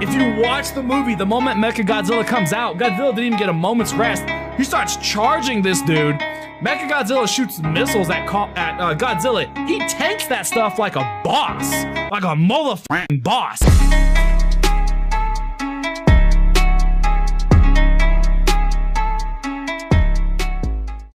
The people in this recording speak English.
If you watch the movie, the moment Mecha Godzilla comes out, Godzilla didn't even get a moment's rest. He starts charging this dude. Mecha Godzilla shoots missiles at, at uh, Godzilla. He tanks that stuff like a boss, like a motherfucking boss.